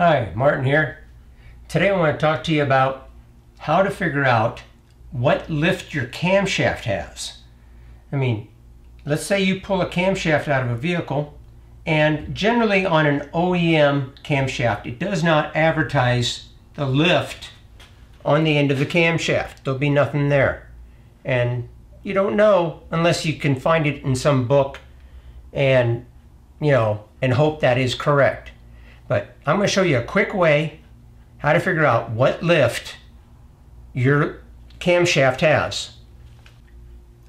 Hi, Martin here. Today I want to talk to you about how to figure out what lift your camshaft has. I mean, let's say you pull a camshaft out of a vehicle and generally on an OEM camshaft it does not advertise the lift on the end of the camshaft. There'll be nothing there. And you don't know unless you can find it in some book and you know and hope that is correct. But I'm going to show you a quick way how to figure out what lift your camshaft has.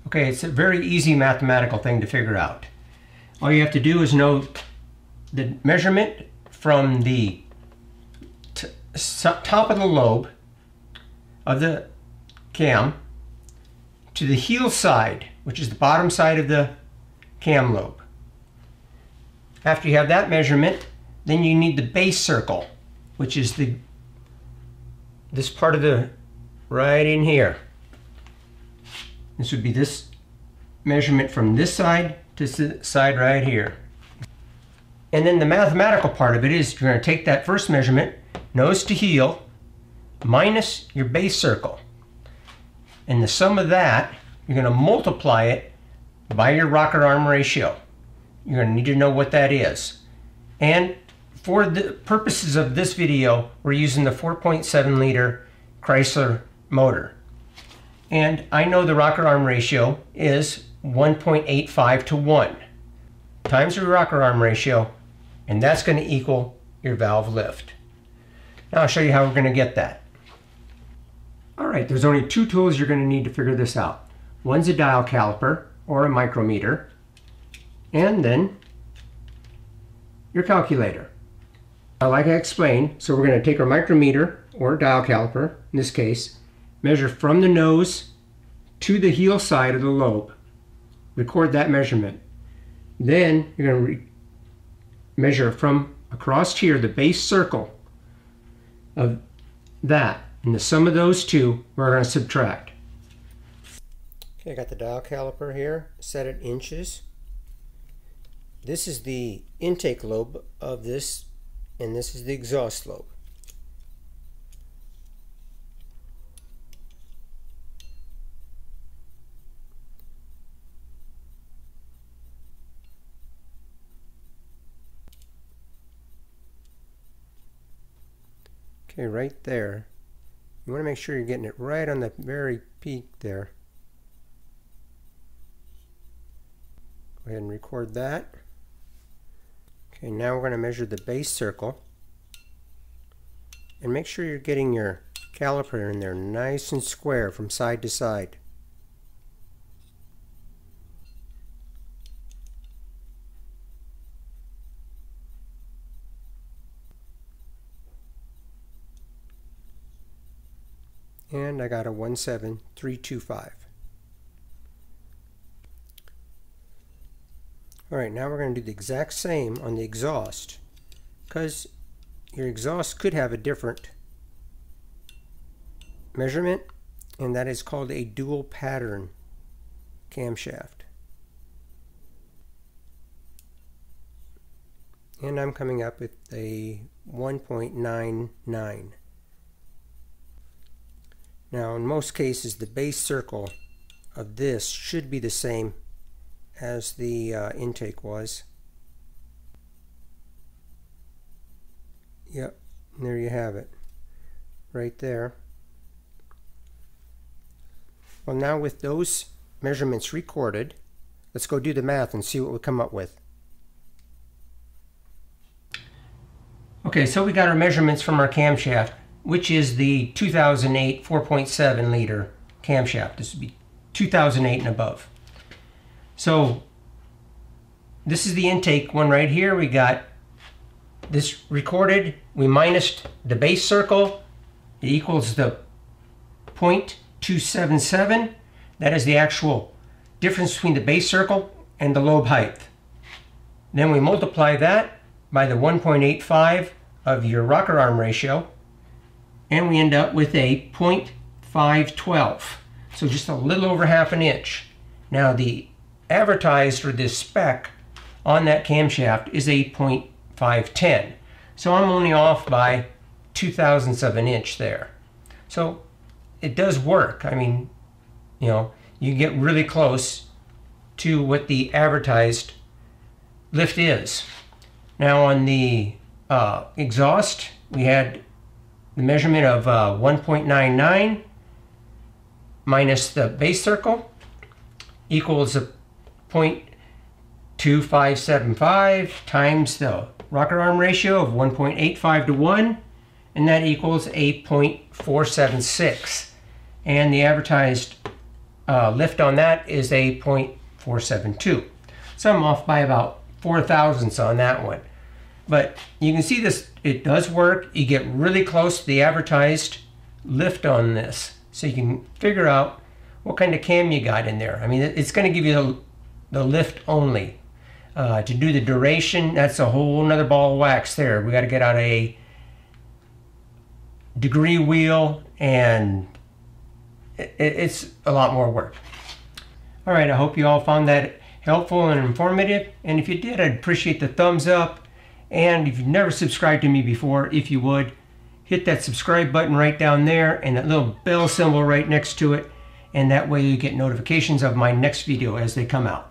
Okay, it's a very easy mathematical thing to figure out. All you have to do is know the measurement from the top of the lobe of the cam to the heel side, which is the bottom side of the cam lobe. After you have that measurement, then you need the base circle, which is the this part of the right in here. This would be this measurement from this side to this side right here. And then the mathematical part of it is you're going to take that first measurement, nose to heel, minus your base circle. And the sum of that, you're going to multiply it by your rocker arm ratio. You're going to need to know what that is. And for the purposes of this video, we're using the 4.7 liter Chrysler motor. And I know the rocker arm ratio is 1.85 to 1 times your rocker arm ratio, and that's going to equal your valve lift. Now I'll show you how we're going to get that. All right, there's only two tools you're going to need to figure this out. One's a dial caliper or a micrometer, and then your calculator. Like I explained, so we're going to take our micrometer or dial caliper, in this case, measure from the nose to the heel side of the lobe, record that measurement. Then you're going to measure from across here, the base circle of that. And the sum of those two, we're going to subtract. Okay, I got the dial caliper here, set at inches. This is the intake lobe of this, and this is the exhaust lobe. Okay, right there. You want to make sure you're getting it right on the very peak there. Go ahead and record that. Okay, now we're going to measure the base circle. And make sure you're getting your caliper in there nice and square from side to side. And I got a 17325. Alright, now we're going to do the exact same on the exhaust because your exhaust could have a different measurement and that is called a dual pattern camshaft. And I'm coming up with a 1.99. Now in most cases the base circle of this should be the same as the uh, intake was. Yep, there you have it. Right there. Well now with those measurements recorded, let's go do the math and see what we come up with. Okay, so we got our measurements from our camshaft, which is the 2008 4.7 liter camshaft. This would be 2008 and above. So this is the intake one right here. We got this recorded. We minused the base circle. It equals the 0.277. That is the actual difference between the base circle and the lobe height. Then we multiply that by the 1.85 of your rocker arm ratio and we end up with a 0.512. So just a little over half an inch. Now the advertised for this spec on that camshaft is 8.510. So I'm only off by two thousandths of an inch there. So it does work. I mean, you know, you get really close to what the advertised lift is. Now on the uh, exhaust, we had the measurement of uh, 1.99 minus the base circle equals a 0.2575 times the rocker arm ratio of 1.85 to 1 and that equals 8.476 and the advertised uh, lift on that is a 0.472 so I'm off by about four thousandths on that one. But you can see this it does work. You get really close to the advertised lift on this. So you can figure out what kind of cam you got in there. I mean it's going to give you the lift only. Uh, to do the duration that's a whole nother ball of wax there. We got to get out a degree wheel and it, it's a lot more work. All right I hope you all found that helpful and informative. And if you did I'd appreciate the thumbs up. And if you've never subscribed to me before if you would hit that subscribe button right down there and that little bell symbol right next to it. And that way you get notifications of my next video as they come out.